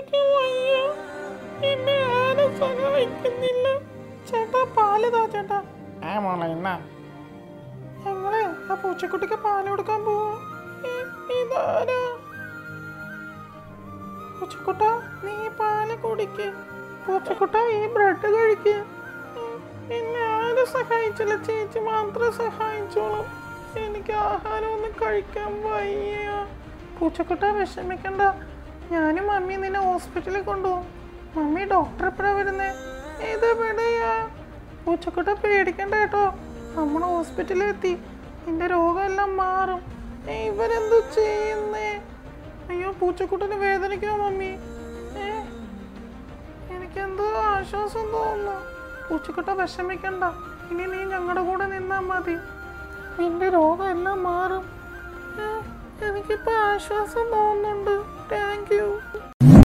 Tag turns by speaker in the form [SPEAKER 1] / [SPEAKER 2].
[SPEAKER 1] എനിക്ക് വയ്യ എന്നെ ആരും സഹായിക്കുന്നില്ല ചേട്ടാ പാൽ താ ചേട്ടാ ആ മോളെ എന്നാ ഞങ്ങളെ ആ പൂച്ചക്കുട്ടിക്ക് പാൽ കൊടുക്കാൻ പോവാ ഇതാരാ പൂച്ചക്കുട്ട നീ പാൽ കുടിക്ക് പൂച്ചക്കുട്ട ഈ ബ്രെഡ് കഴിക്ക് എന്നെ ആരും സഹായിച്ചില്ല ചേച്ചി മാത്രം സഹായിച്ചോളൂ എനിക്ക് ആഹാരം ഒന്നും കഴിക്കാൻ വയ്യ പൂച്ചക്കുട്ട വിഷമിക്കണ്ട ഞാനും മമ്മി നിന്നെ ഹോസ്പിറ്റലിൽ കൊണ്ടുപോകും. മമ്മി ഡോക്ടർ എപ്പോഴാ വരുന്നേ? ഏതെവിടെയാ പൂച്ചക്കുട്ട പേടിക്കണ്ട കേട്ടോ. നമ്മൾ ഹോസ്പിറ്റലിൽ എത്തി. നിന്റെ രോഗമെല്ലാം മാറും. ഇവരെന്തു ചെയ്യുന്നേ? അയ്യോ പൂച്ചക്കുട്ടന് വേദനിക്കോ മമ്മി? ഏ എനിക്കെന്തോ ആശ്വാസം തോന്നുന്നു. പൂച്ചക്കുട്ട വിഷമിക്കണ്ട. ഇനി നീ ഞങ്ങളുടെ കൂടെ നിന്നാൽ മതി. നിന്റെ രോഗമെല്ലാം മാറും. എനിക്കിപ്പോൾ എനിക്കിപ്പോ ആശ്വാസം തോന്നുന്നുണ്ട്.